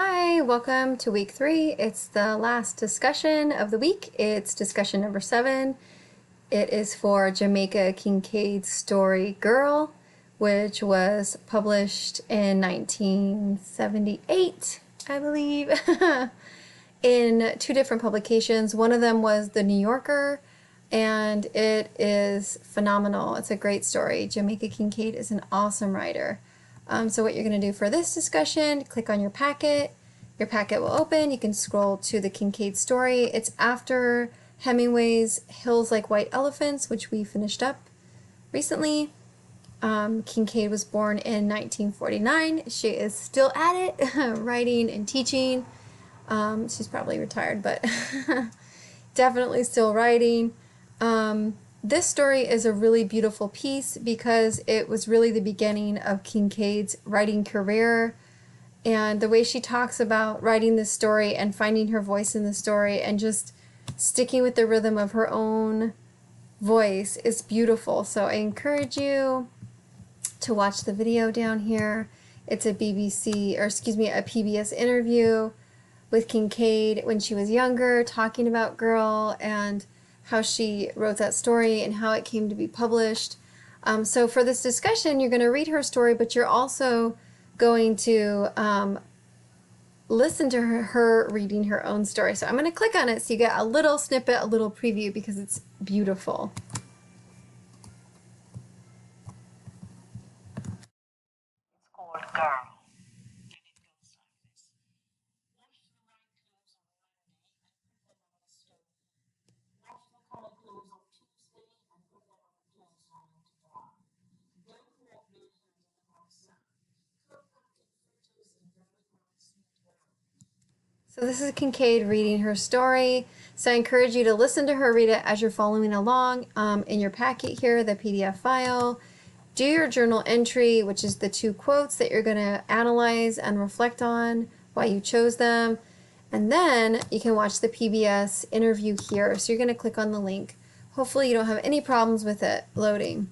Hi, welcome to week three. It's the last discussion of the week. It's discussion number seven. It is for Jamaica Kincaid's story Girl, which was published in 1978, I believe, in two different publications. One of them was The New Yorker, and it is phenomenal. It's a great story. Jamaica Kincaid is an awesome writer. Um, so what you're going to do for this discussion, click on your packet. Your packet will open. You can scroll to the Kincaid story. It's after Hemingway's Hills Like White Elephants, which we finished up recently. Um, Kincaid was born in 1949. She is still at it, writing and teaching. Um, she's probably retired, but definitely still writing. Um, this story is a really beautiful piece because it was really the beginning of Kincaid's writing career. And the way she talks about writing this story and finding her voice in the story and just sticking with the rhythm of her own voice is beautiful. So I encourage you to watch the video down here. It's a BBC, or excuse me, a PBS interview with Kincaid when she was younger, talking about Girl and how she wrote that story and how it came to be published. Um, so for this discussion, you're going to read her story, but you're also going to um, listen to her, her reading her own story. So I'm going to click on it so you get a little snippet, a little preview because it's beautiful. It's called Girl. And it goes like this. Wash the right clothes on Monday and put them on the stove. Wash the colored clothes on Tuesday and put them on the clothesline to dry. Don't walk bare hands in the hot sun. Cook pumpkin fritters in garlic bread sweet wine. So this is Kincaid reading her story. So I encourage you to listen to her read it as you're following along um, in your packet here, the PDF file. Do your journal entry, which is the two quotes that you're going to analyze and reflect on why you chose them. And then you can watch the PBS interview here. So you're going to click on the link. Hopefully you don't have any problems with it loading.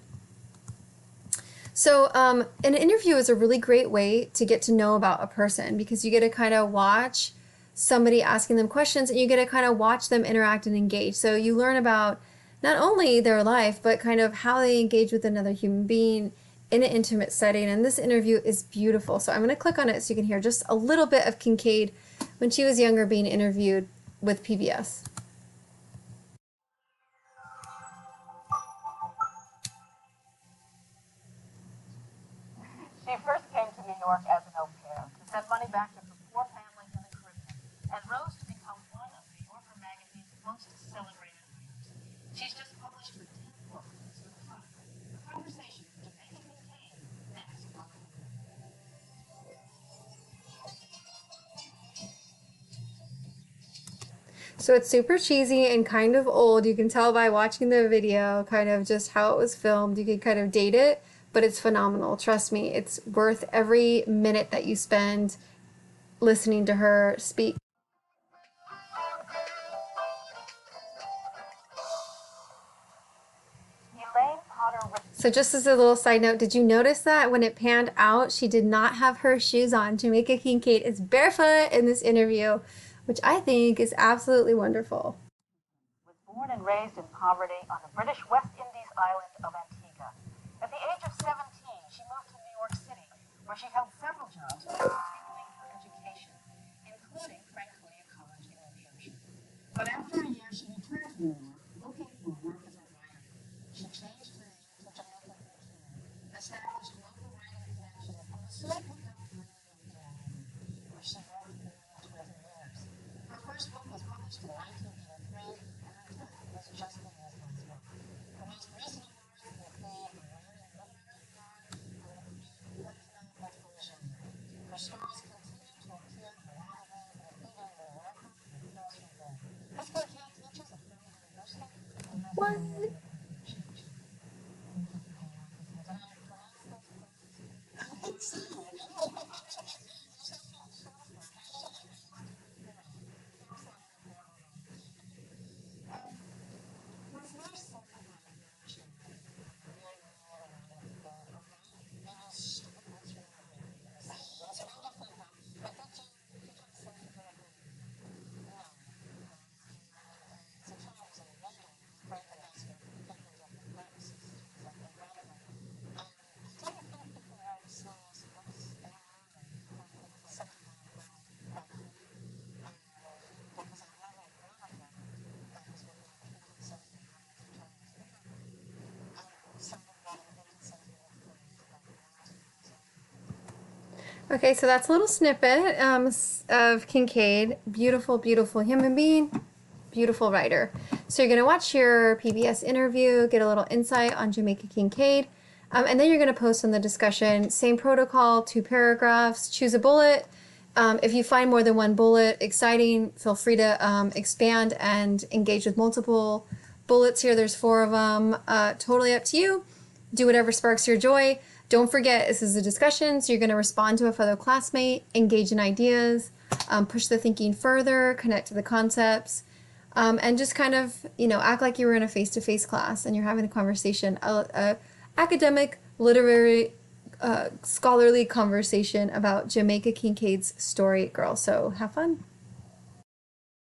So um, an interview is a really great way to get to know about a person because you get to kind of watch somebody asking them questions and you get to kind of watch them interact and engage. So you learn about not only their life, but kind of how they engage with another human being in an intimate setting. And this interview is beautiful. So I'm going to click on it so you can hear just a little bit of Kincaid when she was younger being interviewed with PBS. She first came to New York So it's super cheesy and kind of old. You can tell by watching the video kind of just how it was filmed. You can kind of date it, but it's phenomenal. Trust me, it's worth every minute that you spend listening to her speak. So just as a little side note, did you notice that when it panned out, she did not have her shoes on? Jamaica Kincaid is barefoot in this interview, which I think is absolutely wonderful. was born and raised in poverty on the British West Indies island of Antigua. At the age of 17, she moved to New York City, where she held several jobs while continuing her education, including Franconia College in New Hampshire. But after a year, she returned to New York, looking for work as a writer. She changed her name to Jamaica Kincaid, established local writing connections, and was soon picked up for New York Magazine, where she wrote for nearly 20 years. Her first book was published in 1983, and her tenth was just the husband's book. Her most recent awards include the Lannan Literary Award and the Latino Literary Genre. Her stories continue to appear in magazines including The New Yorker and Tales from There. Miss Kincaid teaches at Philly University and has What? been named the change. Thank you for being with us. Did I pronounce those places? Okay, so that's a little snippet um, of Kincaid. Beautiful, beautiful human being, beautiful writer. So you're going to watch your PBS interview, get a little insight on Jamaica Kincaid, um, and then you're going to post on the discussion. Same protocol, two paragraphs, choose a bullet. Um, if you find more than one bullet exciting, feel free to um, expand and engage with multiple bullets here. There's four of them. Uh, totally up to you. Do whatever sparks your joy. Don't forget, this is a discussion, so you're going to respond to a fellow classmate, engage in ideas, um, push the thinking further, connect to the concepts, um, and just kind of, you know, act like you were in a face-to-face class and you're having a conversation, a, a academic, literary, uh, scholarly conversation about Jamaica Kincaid's story, girl. So have fun.